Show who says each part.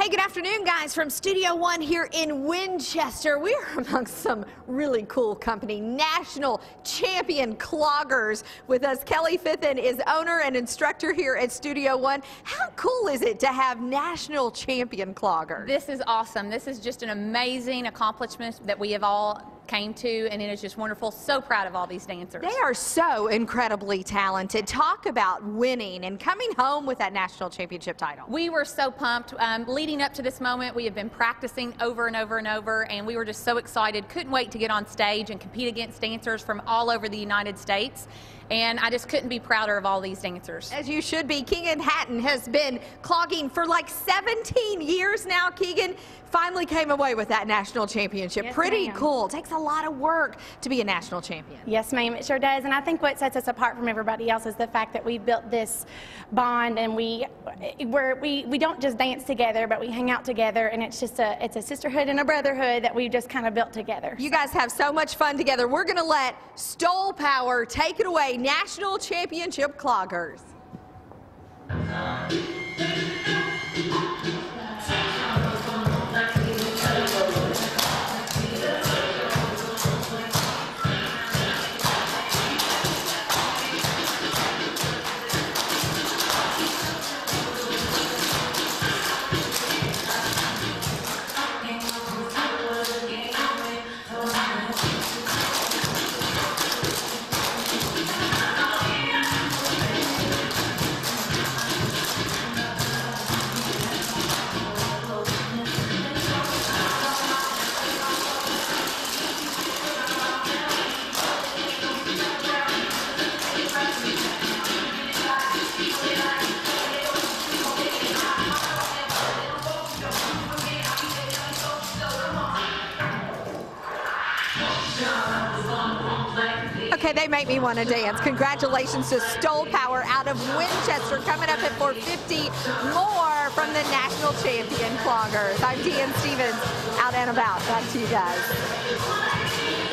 Speaker 1: Hey, good afternoon, guys, from Studio One here in Winchester. We are amongst some really cool company, national champion cloggers. With us, Kelly Fithen is owner and instructor here at Studio One. How cool is it to have national champion cloggers?
Speaker 2: This is awesome. This is just an amazing accomplishment that we have all came to, and it is just wonderful. So proud of all these dancers.
Speaker 1: They are so incredibly talented. Talk about winning and coming home with that national championship title.
Speaker 2: We were so pumped. Um, leading up to this moment, we have been practicing over and over and over, and we were just so excited. Couldn't wait to get on stage and compete against dancers from all over the United States. And I just couldn't be prouder of all these dancers.
Speaker 1: As you should be. Keegan Hatton has been clogging for like 17 years now. Keegan finally came away with that national championship.
Speaker 3: Yes,
Speaker 1: Pretty cool. It takes a lot of work to be a national champion.
Speaker 3: Yes, ma'am, it sure does. And I think what sets us apart from everybody else is the fact that we've built this bond and we we're, we we don't just dance together, but we hang out together, and it's just a it's a sisterhood and a brotherhood that we've just kind of built together.
Speaker 1: You guys have so much fun together. We're going to let Sole Power take it away. National championship cloggers. Okay, they make me want to dance. Congratulations to Sole Power out of Winchester coming up at 450. More from the national champion cloggers. I'm Deanne Stephens out and about. Back to you guys.